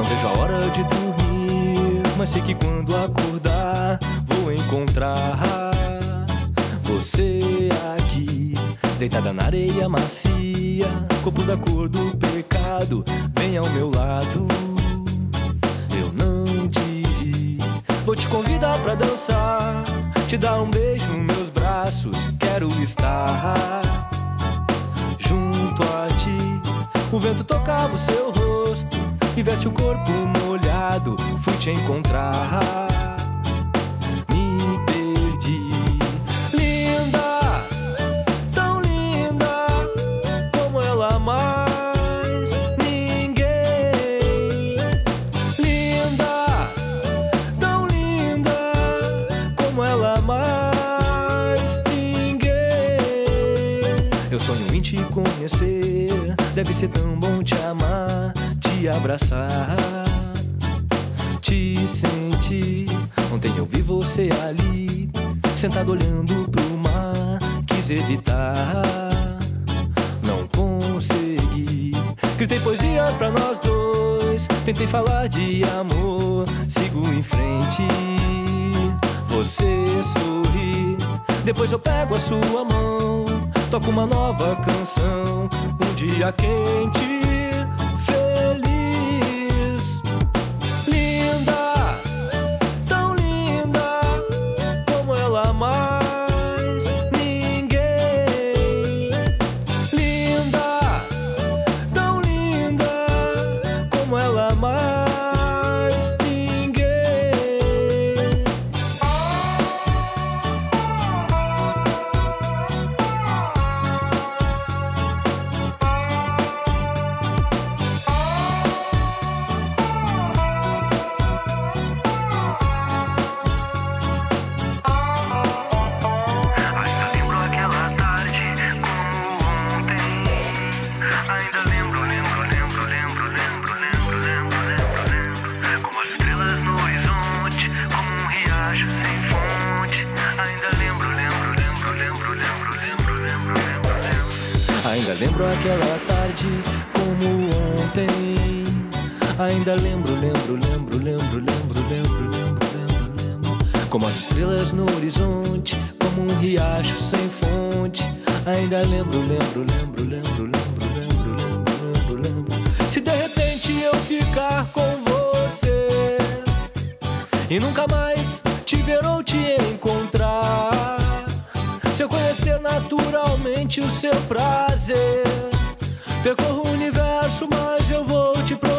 Não vejo a hora de dormir, mas sei que quando acordar vou encontrar você aqui, deitada na areia macia, corpo da cor do pecado, bem ao meu lado. Eu não te vi, vou te convidar pra dançar, te dar um beijo nos meus braços, quero estar junto a ti. O vento tocava o seu rosto e veste o corpo molhado, fui te encontrar. Me perdi, linda, tão linda como ela mais ninguém. Linda, tão linda como ela mais ninguém. Eu sonho em te conhecer, deve ser tão bom te amar, abraçar, te sentir. Ontem eu vi você ali, sentado olhando pro mar, quis evitar, não consegui. Gritei poesias pra nós dois, tentei falar de amor, sigo em frente. Você sorri, depois eu pego a sua mão, toco uma nova canção, um dia quente, Ainda lembro aquela tarde como ontem. Ainda lembro, lembro, lembro, lembro, lembro, lembro, lembro, lembro, lembro. Como as estrelas no horizonte, como um riacho sem fonte. Ainda lembro, lembro, lembro, lembro, lembro, lembro, lembro, lembro, lembro. Se de repente eu ficar com você e nunca mais o seu prazer, percorro o universo, mas eu vou te procurar.